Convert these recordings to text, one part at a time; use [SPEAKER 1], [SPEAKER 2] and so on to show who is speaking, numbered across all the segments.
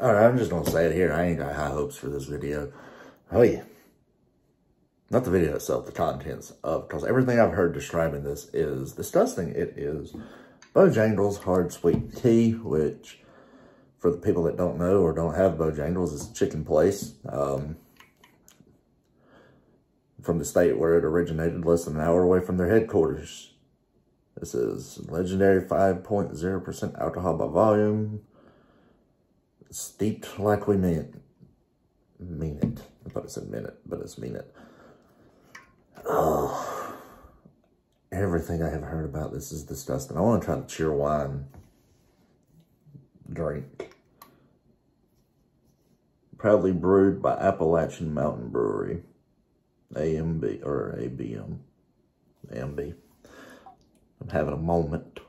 [SPEAKER 1] All right, I'm just going to say it here. I ain't got high hopes for this video. Oh, yeah. Not the video itself, the contents of, because everything I've heard describing this is disgusting. It is Bojangles Hard Sweet Tea, which for the people that don't know or don't have Bojangles, it's a chicken place. Um, from the state where it originated, less than an hour away from their headquarters. This is legendary 5.0% alcohol by volume. Steeped like we mean it. Mean it. I thought it said minute, but it's mean it. Oh. Everything I have heard about this is disgusting. I want to try the Cheerwine drink. Proudly brewed by Appalachian Mountain Brewery. AMB, or ABM. AMB. I'm having a moment.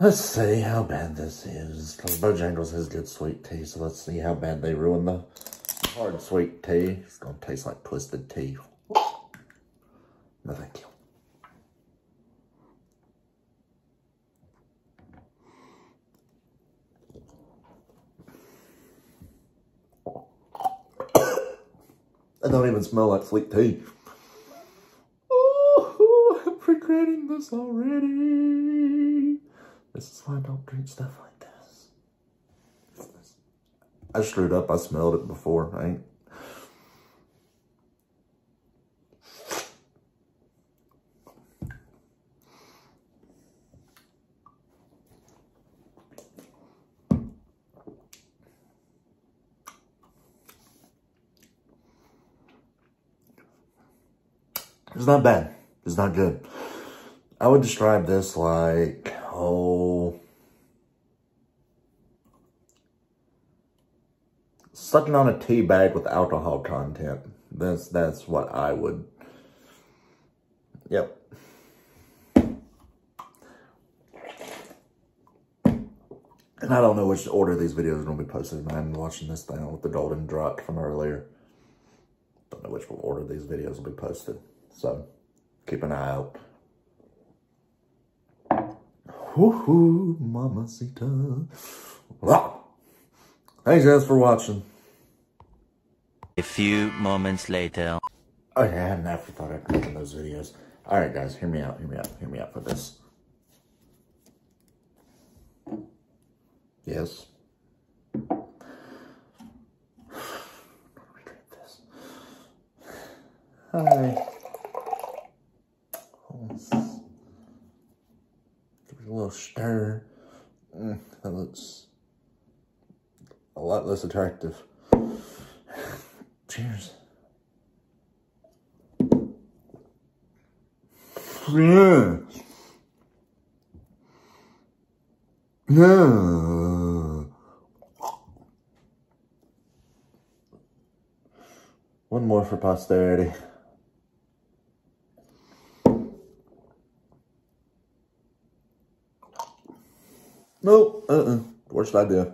[SPEAKER 1] Let's see how bad this is. Because Bojangles has good sweet tea, so let's see how bad they ruin the hard sweet tea. It's going to taste like twisted tea. No, thank you. I don't even smell like sweet tea. Oh, I'm regretting this already. This is why I don't drink stuff like this. I screwed up. I smelled it before. Ain't. It's not bad. It's not good. I would describe this like, oh, sucking on a tea bag with alcohol content. That's, that's what I would, yep. And I don't know which order these videos are going to be posted. I'm watching this thing with the golden drop from earlier. Don't know which order these videos will be posted. So keep an eye out. Woohoo, mamacita. Wow. Thanks guys for watching.
[SPEAKER 2] A few moments later.
[SPEAKER 1] Oh yeah, I had an afterthought after making those videos. Alright guys, hear me out, hear me out, hear me out for this. Yes. Hi. Mm, that looks a lot less attractive. Cheers. Yeah. Yeah. One more for posterity. Nope. Uh-uh. Worst idea.